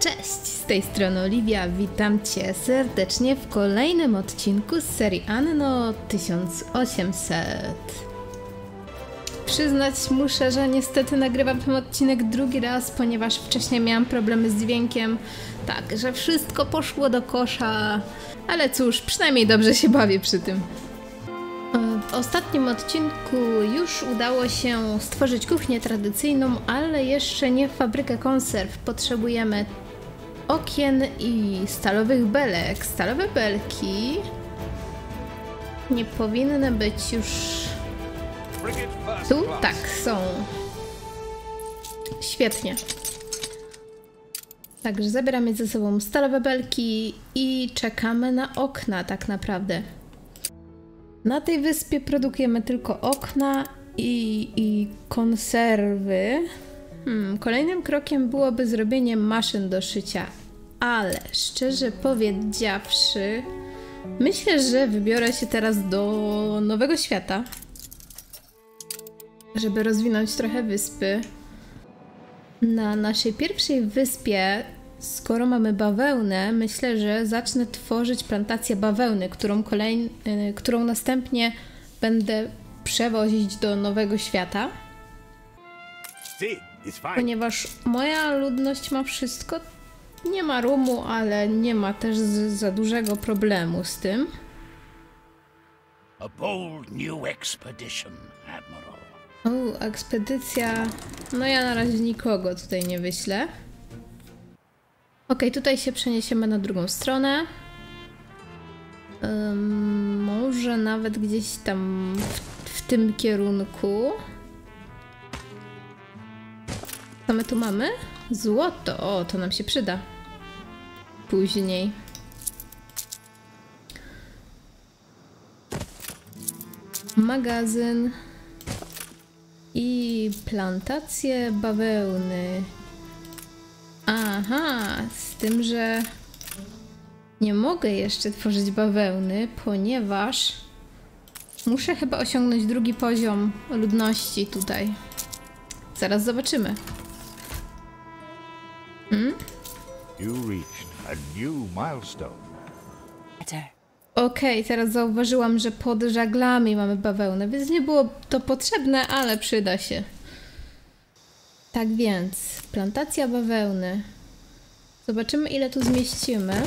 Cześć, z tej strony Oliwia, witam Cię serdecznie w kolejnym odcinku z serii Anno 1800. Przyznać muszę, że niestety nagrywam ten odcinek drugi raz, ponieważ wcześniej miałam problemy z dźwiękiem, tak, że wszystko poszło do kosza, ale cóż, przynajmniej dobrze się bawię przy tym. W ostatnim odcinku już udało się stworzyć kuchnię tradycyjną, ale jeszcze nie fabrykę konserw. Potrzebujemy okien i stalowych belek. Stalowe belki nie powinny być już tu? Tak, są. Świetnie. Także zabieramy ze sobą stalowe belki i czekamy na okna tak naprawdę. Na tej wyspie produkujemy tylko okna i, i konserwy. Hmm, kolejnym krokiem byłoby zrobienie maszyn do szycia, ale szczerze powiedziawszy, myślę, że wybiorę się teraz do Nowego Świata, żeby rozwinąć trochę wyspy. Na naszej pierwszej wyspie Skoro mamy bawełnę, myślę, że zacznę tworzyć plantację bawełny, którą, kolej, y, którą następnie będę przewozić do Nowego Świata. Ponieważ moja ludność ma wszystko, nie ma rumu, ale nie ma też za dużego problemu z tym. A bold new expedition, Admiral. O, ekspedycja. No ja na razie nikogo tutaj nie wyślę. Ok, tutaj się przeniesiemy na drugą stronę. Um, może nawet gdzieś tam w, w, tym kierunku. Co my tu mamy? Złoto. O, to nam się przyda. Później. Magazyn. I plantacje bawełny. Aha, z tym, że nie mogę jeszcze tworzyć bawełny, ponieważ muszę chyba osiągnąć drugi poziom ludności tutaj. Zaraz zobaczymy. Hmm? Okej, okay, teraz zauważyłam, że pod żaglami mamy bawełnę, więc nie było to potrzebne, ale przyda się. Tak więc, plantacja bawełny. Zobaczymy, ile tu zmieścimy.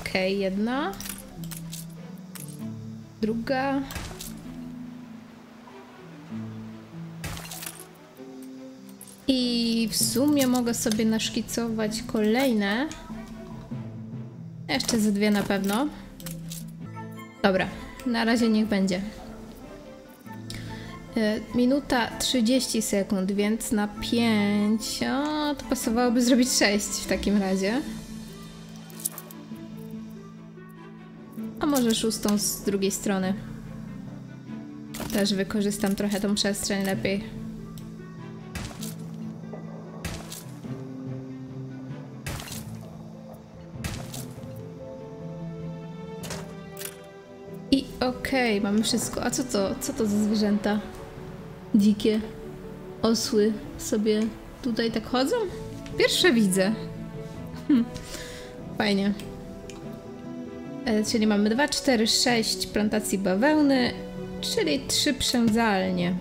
Okej, okay, jedna. Druga. I w sumie mogę sobie naszkicować kolejne. Jeszcze ze dwie na pewno. Dobra, na razie niech będzie. E, minuta 30 sekund, więc na 5. O, to pasowałoby zrobić 6 w takim razie. A może szóstą z drugiej strony. Też wykorzystam trochę tą przestrzeń lepiej. Okej, okay, mamy wszystko. A co to? Co to za zwierzęta? Dzikie osły sobie tutaj tak chodzą? Pierwsze widzę. Hm. Fajnie. E, czyli mamy 2, 4, 6 plantacji bawełny, czyli 3 przędzalnie.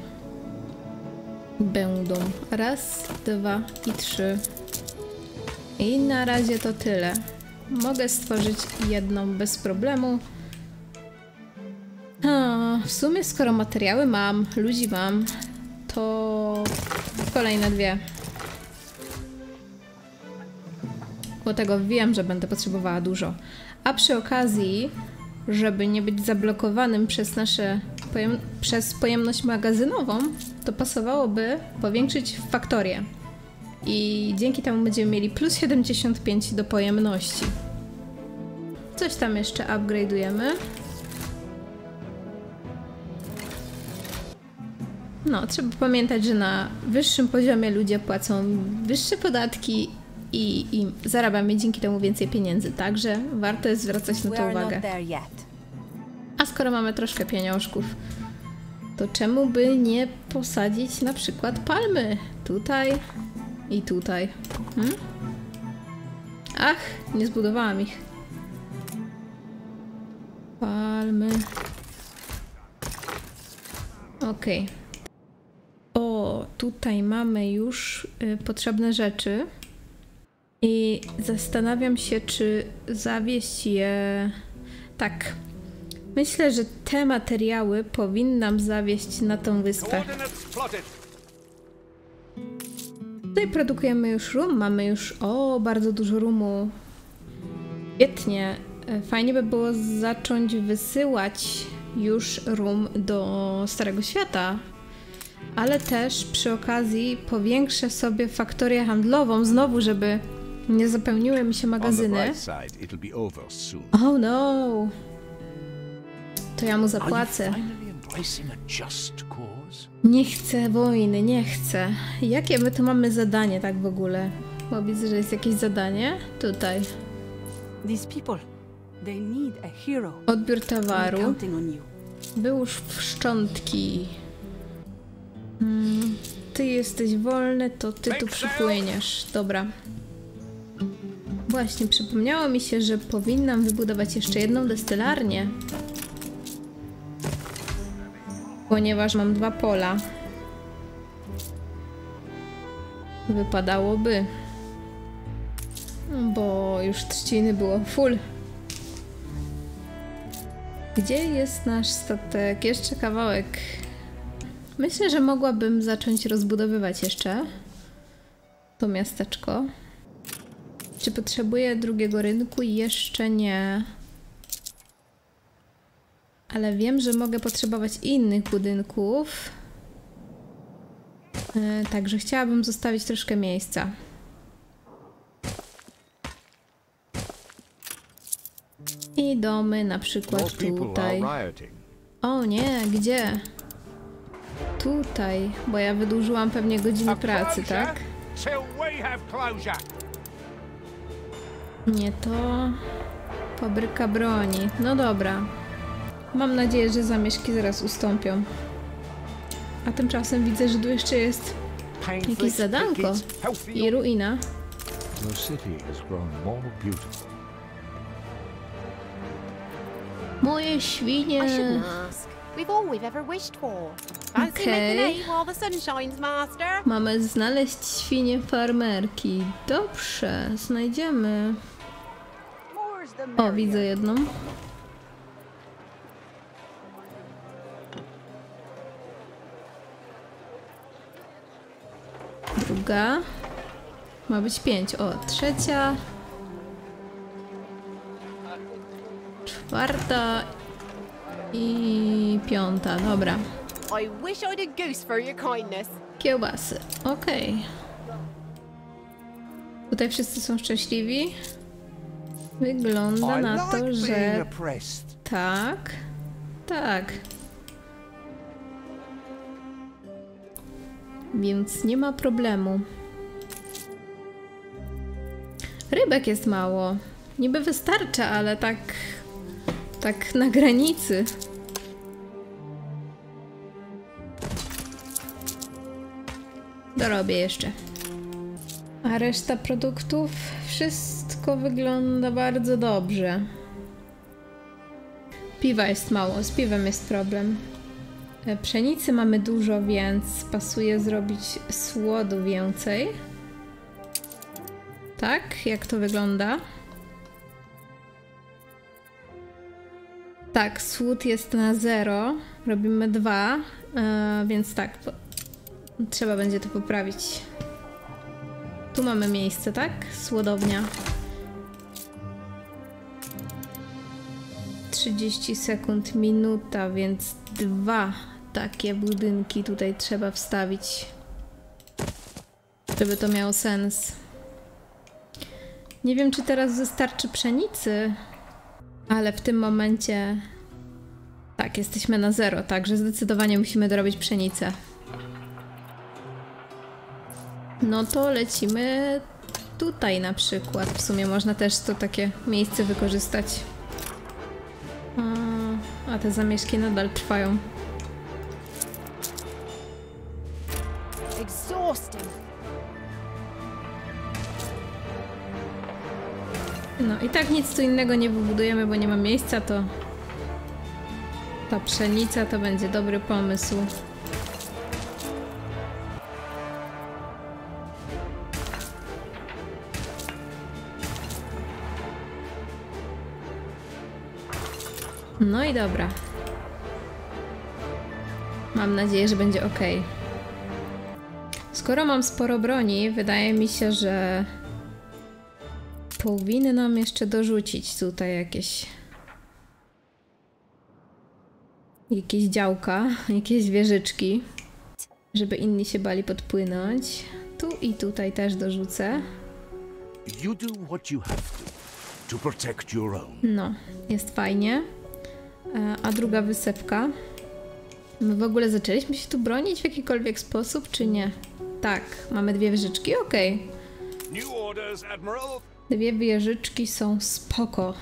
Będą. Raz, dwa i trzy. I na razie to tyle. Mogę stworzyć jedną bez problemu. W sumie skoro materiały mam, ludzi mam, to kolejne dwie. Bo tego wiem, że będę potrzebowała dużo. A przy okazji, żeby nie być zablokowanym przez nasze pojem przez pojemność magazynową, to pasowałoby powiększyć faktorię. I dzięki temu będziemy mieli plus 75 do pojemności. Coś tam jeszcze upgrade'ujemy. No, trzeba pamiętać, że na wyższym poziomie ludzie płacą wyższe podatki i, i zarabiamy dzięki temu więcej pieniędzy, także warto jest zwracać na to uwagę. A skoro mamy troszkę pieniążków, to czemu by nie posadzić na przykład palmy tutaj i tutaj? Hmm? Ach, nie zbudowałam ich. Palmy. Okej. Tutaj mamy już y, potrzebne rzeczy. I zastanawiam się, czy zawieść je. Tak. Myślę, że te materiały powinnam zawieść na tą wyspę. Tutaj produkujemy już rum, mamy już o bardzo dużo rumu. Świetnie. E, Fajnie by było zacząć wysyłać już rum do Starego Świata, ale też przy okazji powiększę sobie faktorię handlową znowu, żeby nie zapełniły mi się magazyny. Oh no! To ja mu zapłacę. Nie chcę wojny, nie chcę. Jakie my tu mamy zadanie tak w ogóle? Bo widzę, że jest jakieś zadanie. Tutaj. Odbiór towaru. you. Wyłóż w szczątki. Mm, ty jesteś wolny, to ty tu przypłyniesz. Dobra. Właśnie, przypomniało mi się, że powinnam wybudować jeszcze jedną destylarnię. Ponieważ mam dwa pola. Wypadałoby. Bo już trzciny było full. Gdzie jest nasz statek? Jeszcze kawałek. Myślę, że mogłabym zacząć rozbudowywać jeszcze to miasteczko. Czy potrzebuję drugiego rynku? Jeszcze nie. Ale wiem, że mogę potrzebować innych budynków. E, Także chciałabym zostawić troszkę miejsca. I domy na przykład tutaj. O nie, gdzie? Tutaj, bo ja wydłużyłam pewnie godziny pracy, tak? Nie to. Fabryka broni. No dobra. Mam nadzieję, że zamieszki zaraz ustąpią. A tymczasem widzę, że tu jeszcze jest jakieś zadanko i ruina. Moje świnie. I shouldn't ask. We've all we've ever wished for. Fancy Okay. Mamy znaleźć świnie farmerki. Dobrze, znajdziemy. O, widzę jedną. Druga. Ma być pięć. O, trzecia. Czwarta. I piąta. Dobra. I wish I'd a goose for your kindness. Kiełbasy. Okej. Tutaj wszyscy są szczęśliwi. Wygląda na like to, being że tak. Tak. Więc nie ma problemu. Rybek jest mało. Niby wystarcza, ale tak. Tak na granicy. Dorobię jeszcze. A reszta produktów? Wszystko wygląda bardzo dobrze. Piwa jest mało, z piwem jest problem. E, Pszenicy mamy dużo, więc pasuje zrobić słodu więcej. Tak, jak to wygląda? Tak, słód jest na zero. Robimy dwa, e, więc tak, trzeba będzie to poprawić. Tu mamy miejsce, tak? Słodownia. 30 sekund, minuta, więc dwa takie budynki tutaj trzeba wstawić, żeby to miało sens. Nie wiem, czy teraz wystarczy pszenicy, ale w tym momencie tak, jesteśmy na zero, także zdecydowanie musimy dorobić pszenicę. No to lecimy tutaj na przykład. W sumie można też to takie miejsce wykorzystać. A, a te zamieszki nadal trwają. No i tak nic tu innego nie wybudujemy, bo nie ma miejsca, to ta pszenica to będzie dobry pomysł. No i dobra. Mam nadzieję, że będzie ok. Skoro mam sporo broni, wydaje mi się, że Powinnam jeszcze dorzucić tutaj jakieś. Jakieś działka, jakieś wieżyczki, żeby inni się bali podpłynąć. Tu i tutaj też dorzucę. No, jest fajnie. E, A druga wysepka. My w ogóle zaczęliśmy się tu bronić w jakikolwiek sposób, czy nie? Tak, mamy dwie wieżyczki, okej. Admiral. Dwie wieżyczki są spoko.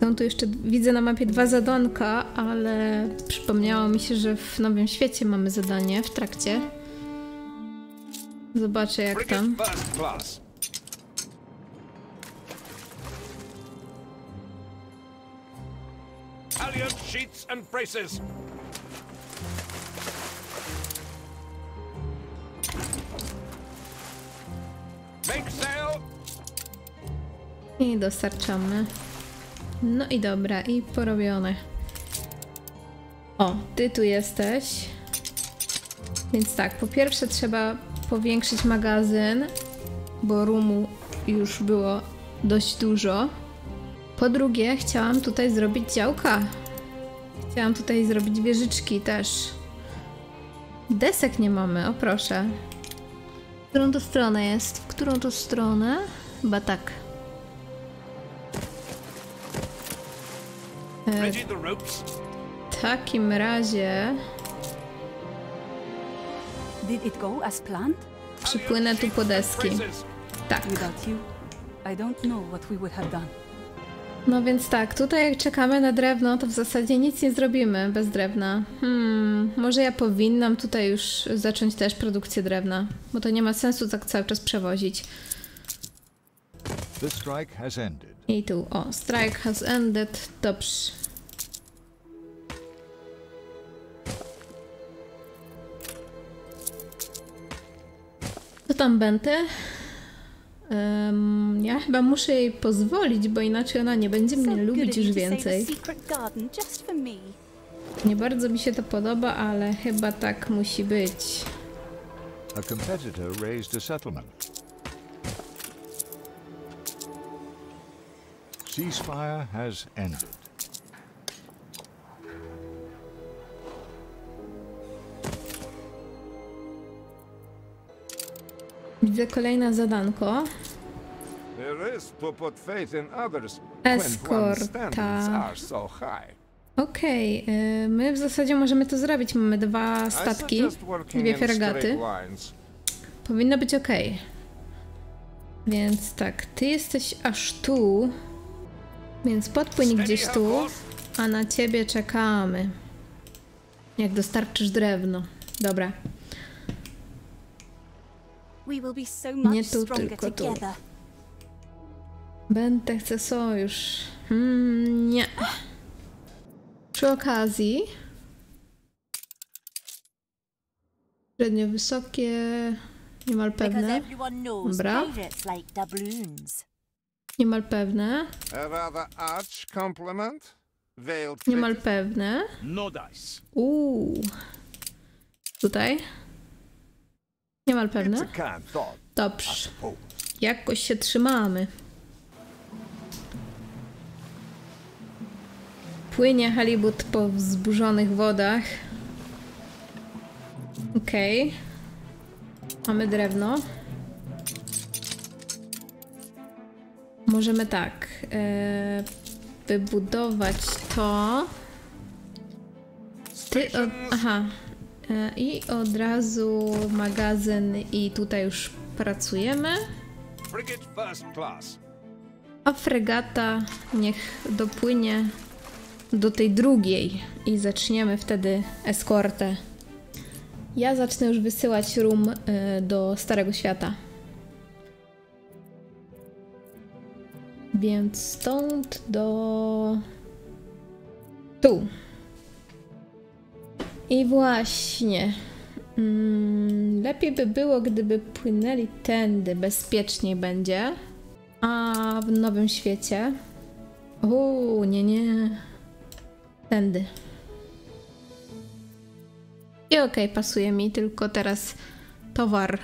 Są tu jeszcze, widzę na mapie dwa zadanka, ale przypomniało mi się, że w Nowym Świecie mamy zadanie w trakcie. Zobaczę jak tam. Halyard sheets and braces. Make sail. I dostarczamy. No i dobra, i porobione. O, ty tu jesteś. Więc tak, po pierwsze trzeba powiększyć magazyn, bo rumu już było dość dużo. Po drugie, chciałam tutaj zrobić działka. Chciałam tutaj zrobić wieżyczki też. Desek nie mamy, o proszę. W którą to stronę jest? W którą to stronę? Chyba tak. Ropes. W takim razie Did it go as planned? przypłynę tu po deski. Tak. Without you, I don't know what we would have done. No więc tak, tutaj jak czekamy na drewno, to w zasadzie nic nie zrobimy bez drewna. Hmm, może ja powinnam tutaj już zacząć też produkcję drewna, bo to nie ma sensu tak cały czas przewozić. I tu, o, strike has ended, dobrze. Co tam będę? Em, ja chyba muszę jej pozwolić, bo inaczej ona nie będzie mnie lubić już więcej. Nie bardzo mi się to podoba, ale chyba tak musi być. A competitor raised a settlement. Ceasefire has ended. Widzę kolejne zadanko. Eskorta. high. Okej, y, my w zasadzie możemy to zrobić. Mamy dwa statki, dwie fregaty. Powinno być ok. Więc tak, ty jesteś aż tu. Więc podpłyń gdzieś tu, a na ciebie czekamy. Jak dostarczysz drewno. Dobra. Nie tu, tylko tu. together. Będę chce sojusz. Hmm, nie. Przy okazji. Średnio wysokie, niemal Because pewne. everyone knows Bra. pirates like doubloons. Niemal pewne. A rather arch compliment. Veiled Niemal pewne. No dice. Uuu. Tutaj. Niemal pewne. Dobrze. Jakoś się trzymamy. Płynie halibut po wzburzonych wodach. Okej. Mamy drewno. Możemy tak. E, wybudować to. Ty od, aha. E, I od razu magazyn i tutaj już pracujemy. A fregata niech dopłynie do tej drugiej i zaczniemy wtedy eskortę. Ja zacznę już wysyłać rum y, do Starego Świata. Więc stąd do... Tu. I właśnie. Mm, lepiej by było, gdyby płynęli tędy. Bezpieczniej będzie. A w Nowym Świecie... Uuu, nie, nie. Tędy. I okej, pasuje mi, tylko teraz towar.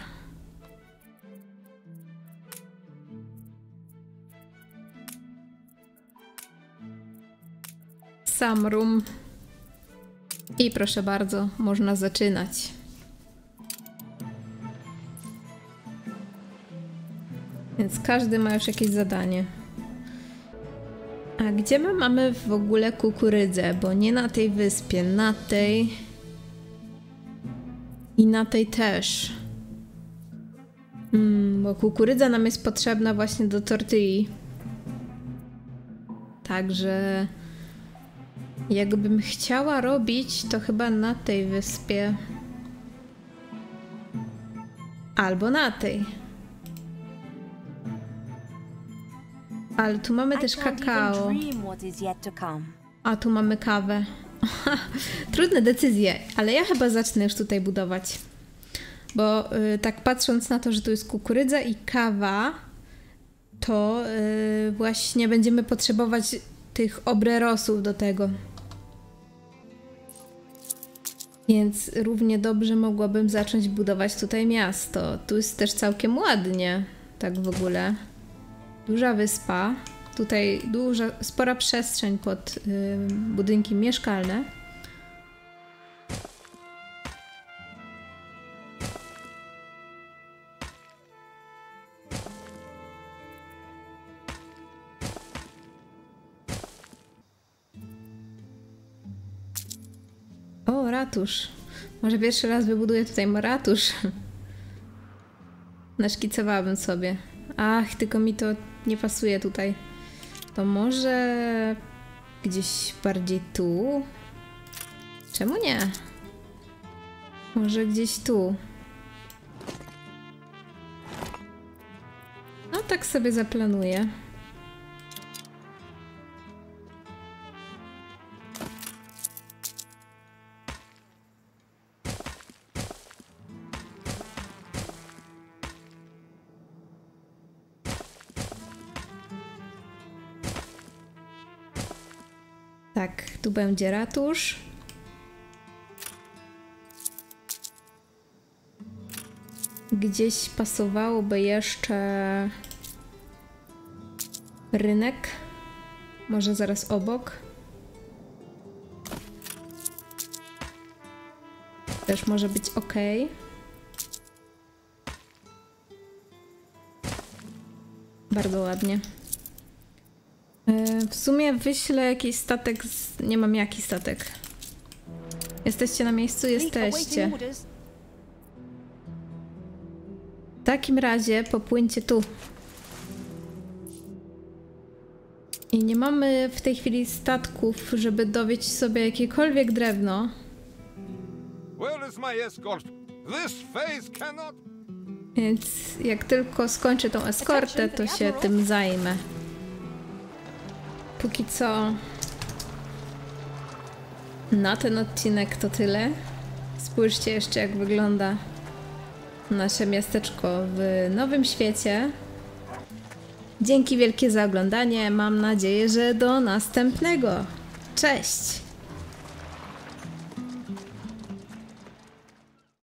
Sam rum. I proszę bardzo, można zaczynać. Więc każdy ma już jakieś zadanie. A gdzie my mamy w ogóle kukurydzę? Bo nie na tej wyspie, na tej i na tej też. Mm, bo kukurydza nam jest potrzebna właśnie do tortylli. Także jakbym chciała robić, to chyba na tej wyspie. Albo na tej. Ale tu mamy też kakao. A tu mamy kawę. Trudne decyzje, ale ja chyba zacznę już tutaj budować. Bo y, tak patrząc na to, że tu jest kukurydza i kawa, to y, właśnie będziemy potrzebować tych obrerosów do tego. Więc równie dobrze mogłabym zacząć budować tutaj miasto. Tu jest też całkiem ładnie, tak w ogóle. Duża wyspa. Tutaj duża, spora przestrzeń pod y, budynki mieszkalne. Ratusz. Może pierwszy raz wybuduję tutaj ratusz. Naszkicowałabym sobie. Ach, tylko mi to nie pasuje tutaj. To może gdzieś bardziej tu? Czemu nie? Może gdzieś tu. No tak sobie zaplanuję. Będzie ratusz. Gdzieś pasowałoby jeszcze rynek. Może zaraz obok. Też może być ok. Bardzo ładnie. E, W sumie wyślę jakiś statek z... Nie mam jaki statek. Jesteście na miejscu? Jesteście. W takim razie popłyńcie tu. I nie mamy w tej chwili statków, żeby dowieść sobie jakiekolwiek drewno. Więc jak tylko skończę tą eskortę, to się tym zajmę. Póki co na ten odcinek to tyle. Spójrzcie jeszcze jak wygląda nasze miasteczko w Nowym Świecie. Dzięki wielkie za oglądanie. Mam nadzieję, że do następnego. Cześć!